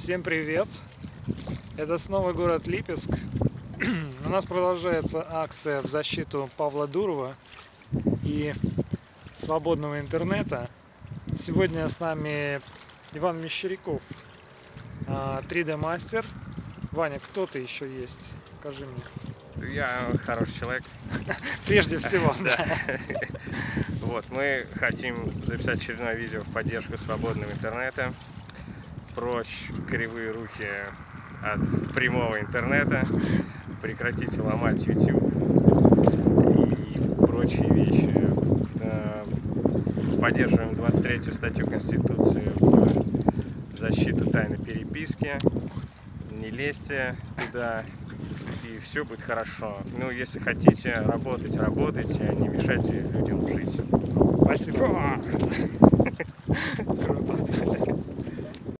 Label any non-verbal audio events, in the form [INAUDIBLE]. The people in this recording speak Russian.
Всем привет! Это снова город Липецк. [CLEARS THROAT] У нас продолжается акция в защиту Павла Дурова и свободного интернета. Сегодня с нами Иван Мещеряков, 3D-мастер. Ваня, кто ты еще есть? Скажи мне. Я хороший человек. [LAUGHS] Прежде всего, [LAUGHS] да. Вот, мы хотим записать очередное видео в поддержку свободного интернета. Прочь кривые руки от прямого интернета. Прекратите ломать YouTube и прочие вещи. Э, поддерживаем 23 статью Конституции защиту тайны переписки. Не лезьте туда, и все будет хорошо. Ну, если хотите работать, работайте, а не мешайте людям жить. Спасибо.